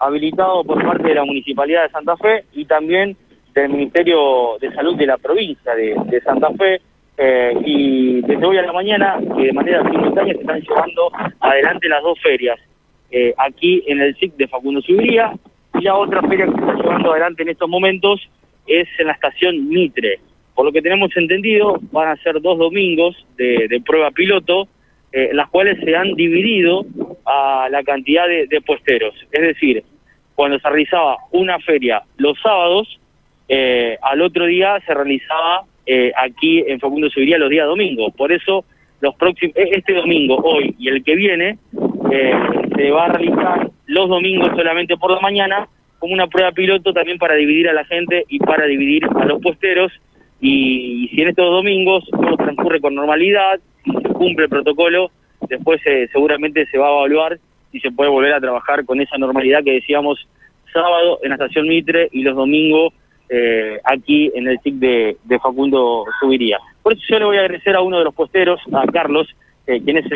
habilitado por parte de la Municipalidad de Santa Fe y también del Ministerio de Salud de la provincia de, Santa Fe. Eh, y desde hoy a la mañana, que de manera simultánea se están llevando adelante las dos ferias. Eh, aquí en el SIC de Facundo Subiría y la otra feria que se está llevando adelante en estos momentos es en la estación Mitre. Por lo que tenemos entendido, van a ser dos domingos de, prueba piloto, eh, las cuales se han dividido a la cantidad de, puesteros. Es decir, cuando se realizaba una feria los sábados, eh, al otro día se realizaba eh, aquí en Facundo Seguridad los días domingos. Por eso, los próximos, e, este domingo, hoy y el que viene, se va a realizar los domingos solamente por la mañana como una prueba piloto también para dividir a la gente y para dividir a los puesteros y, si en estos domingos todo transcurre con normalidad, si se cumple el protocolo, después eh, seguramente se va a evaluar si se puede volver a trabajar con esa normalidad que decíamos sábado en la estación Mitre y los domingos eh, aquí en el SIC de, Facundo Subiría. Por eso yo le voy a agradecer a uno de los posteros, a Carlos, eh, quien es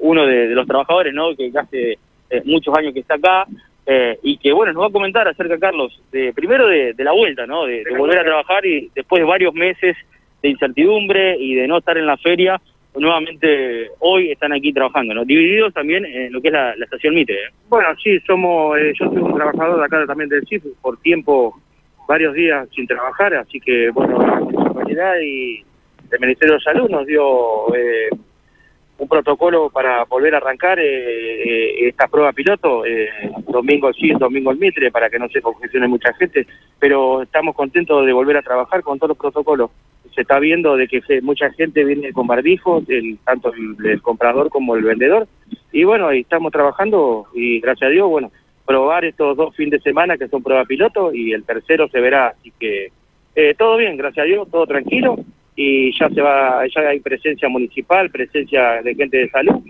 uno de, los trabajadores, ¿no? que hace muchos años que está acá, eh, y que bueno, nos va a comentar acerca, Carlos, de, primero de, la vuelta, ¿no? De, volver a trabajar y después de varios meses de incertidumbre y de no estar en la feria, nuevamente hoy están aquí trabajando, ¿no? Divididos también en lo que es la, estación Mitre. ¿eh? Bueno, sí, somos, eh, yo soy un trabajador de acá también del CIF, por tiempo, varios días sin trabajar, así que bueno, la municipalidad y el Ministerio de Salud nos dio un protocolo para volver a arrancar eh, eh, esta prueba piloto, eh, domingo sí, domingo el Mitre, para que no se congestione mucha gente, pero estamos contentos de volver a trabajar con todos los protocolos. Se está viendo de que mucha gente viene con barbijos, el, tanto el, comprador como el vendedor, y bueno, ahí estamos trabajando y gracias a Dios, bueno, probar estos dos fines de semana que son prueba piloto y el tercero se verá, así que todo bien, gracias a Dios, todo tranquilo, y ya se va, ya hay presencia municipal, presencia de gente de salud.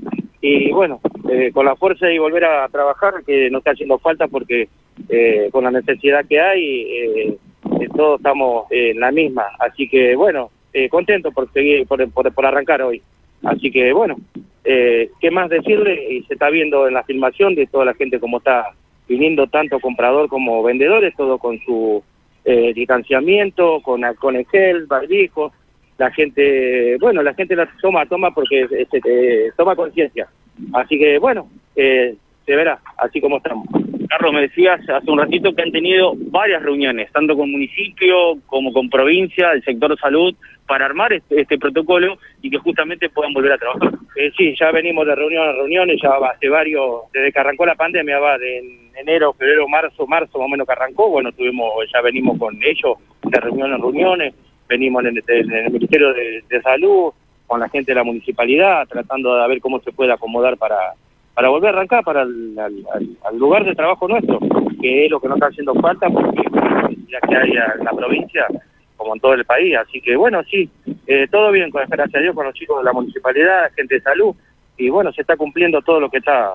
Y bueno, eh, con la fuerza y volver a trabajar que nos está haciendo falta porque eh, con la necesidad que hay eh, todos estamos en la misma, así que bueno, contento por seguir, por, por, arrancar hoy, así que bueno, qué más decirle y se está viendo en la filmación de toda la gente como está viniendo tanto comprador como vendedores, todo con su distanciamiento, con alcohol en gel, barbijos, la gente, bueno, la gente la toma, toma porque este, toma conciencia. Así que, bueno, eh, se verá, así como estamos. Carlos, me decías hace un ratito que han tenido varias reuniones, tanto con municipio como con provincia, el sector salud, para armar este, este protocolo y que justamente puedan volver a trabajar. Eh, sí, ya venimos de reunión a reuniones, ya hace varios, desde que arrancó la pandemia, va de enero, febrero, marzo, marzo más o menos que arrancó, bueno, tuvimos, ya venimos con ellos de reunión a reuniones, venimos en el, Ministerio de, Salud, con la gente de la municipalidad, tratando de ver cómo se puede acomodar para, para volver a arrancar para el, al, lugar de trabajo nuestro, que es lo que nos está haciendo falta, porque ya que hay en la provincia, como en todo el país. Así que bueno, sí, eh, todo bien, con, gracias a Dios, con los chicos de la municipalidad, gente de salud, y bueno, se está cumpliendo todo lo que está,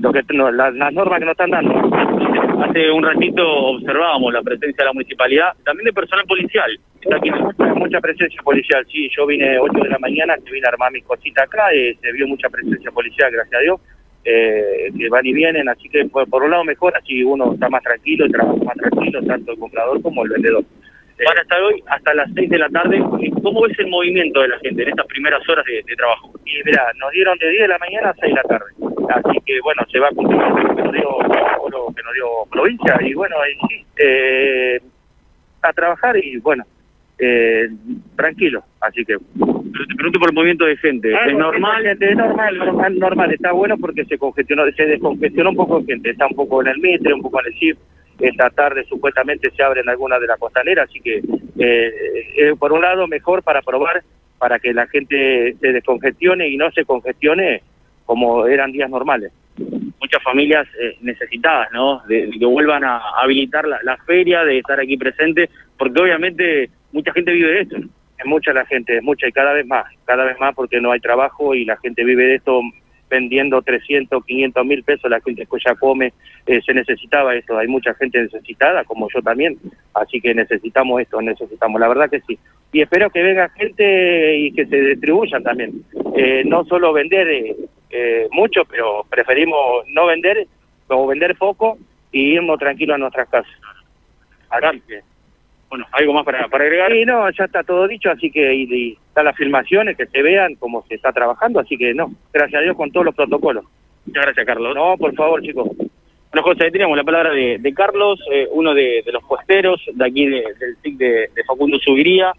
lo que las, normas que nos están dando. Hace un ratito observábamos la presencia de la municipalidad, también de personal policial. Está aquí mucha, presencia policial, sí. Yo vine 8 de la mañana, que vine a armar mis cositas acá, y se vio mucha presencia policial, gracias a Dios. Eh, que van y vienen, así que por, por, un lado mejor, así uno está más tranquilo trabaja más tranquilo, tanto el comprador como el vendedor. Para estar hoy hasta las 6 de la tarde. ¿Cómo ves el movimiento de la gente en estas primeras horas de, trabajo? Y mira, nos dieron de 10 de la mañana a 6 de la tarde. Así que bueno, se va a cumplir lo que nos dio, lo que nos dio provincia. Y bueno, ahí sí, eh, a trabajar y bueno, eh, tranquilo. Así que. Pero te pregunto por el movimiento de gente. Ah, ¿Es normal? Es normal, normal, normal. Está bueno porque se congestionó, se descongestionó un poco de gente. Está un poco en el mitre, un poco en el chip esta tarde supuestamente se abren algunas de las costaleras, así que eh, eh, por un lado mejor para probar, para que la gente se descongestione y no se congestione como eran días normales. Muchas familias eh, necesitadas, ¿no? De, que vuelvan a habilitar la, feria, de estar aquí presente, porque obviamente mucha gente vive de esto. Es mucha la gente, es mucha y cada vez más, cada vez más porque no hay trabajo y la gente vive de esto vendiendo 300, 500 mil pesos, la gente después ya come, eh, se necesitaba esto, hay mucha gente necesitada, como yo también, así que necesitamos esto, necesitamos, la verdad que sí. Y espero que venga gente y que se distribuyan también, eh, no solo vender eh, mucho, pero preferimos no vender o vender poco y irnos tranquilos a nuestras casas. Que, bueno, ¿algo más para, para agregar? Sí, no, ya está todo dicho, así que y, y están las filmaciones, que se vean cómo se está trabajando, así que no, gracias a Dios con todos los protocolos. Muchas gracias, Carlos. No, por favor, chicos. Bueno, José, la palabra de, de Carlos, eh, uno de, de los puesteros de aquí de- del TIC de Facundo Subiría,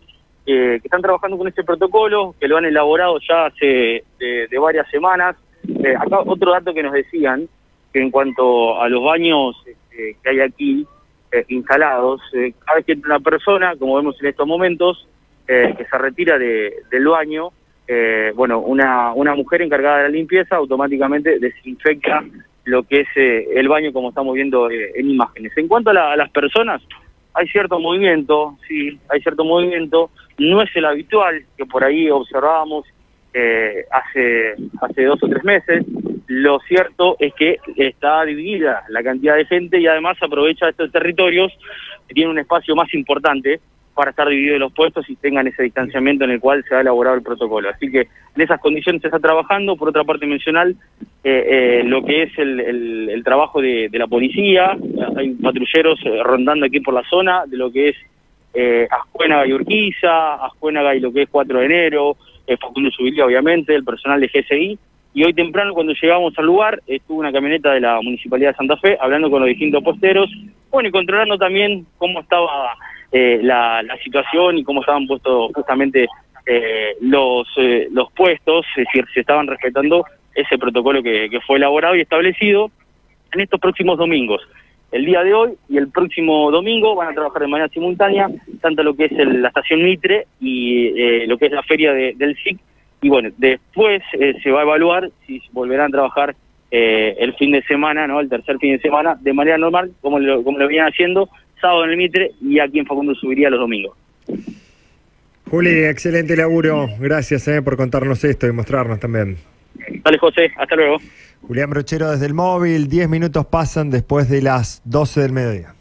eh, que están trabajando con este protocolo, que lo han elaborado ya hace de, varias semanas. Eh, acá otro dato que nos decían, que en cuanto a los baños este, que hay aquí eh, instalados, eh, cada vez que una persona, como vemos en estos momentos, eh, que se retira de- del baño, eh, bueno, una, una mujer encargada de la limpieza automáticamente desinfecta lo que es eh, el baño como estamos viendo eh, en imágenes. En cuanto a, la- a las personas, hay cierto movimiento, sí, hay cierto movimiento, no es el habitual que por ahí observábamos eh, hace, hace dos o tres meses. Lo cierto es que está dividida la cantidad de gente y además aprovecha estos territorios que tienen un espacio más importante para estar divididos los puestos y tengan ese distanciamiento en el cual se ha elaborado el protocolo. Así que en esas condiciones se está trabajando. Por otra parte, mencionar eh, eh, lo que es el, el- trabajo de, la policía. Hay patrulleros eh, rondando aquí por la zona de lo que es eh, Ascuénaga y Urquiza, Ascuénaga y lo que es 4 de enero, eh, Facundo Subiría, obviamente, el personal de GSI. Y hoy temprano, cuando llegamos al lugar, estuvo una camioneta de la Municipalidad de Santa Fe hablando con los distintos posteros, bueno, y controlando también cómo estaba eh, la, la situación y cómo estaban puestos justamente eh, los, eh, los puestos, es decir, si estaban respetando ese protocolo que, que fue elaborado y establecido en estos próximos domingos. El día de hoy y el próximo domingo van a trabajar de manera simultánea tanto lo que es el- la estación Mitre y eh, lo que es la feria de- del SIC. Y bueno, después eh, se va a evaluar si volverán a trabajar eh, el fin de semana, ¿no? El tercer fin de semana, de manera normal, como lo, como lo venían haciendo, sábado en el Mitre y aquí en Facundo subiría los domingos. Juli, excelente laburo. Gracias eh, por contarnos esto y mostrarnos también. Dale, José, hasta luego. Julián Brochero desde el móvil, 10 minutos pasan después de las 12 del mediodía.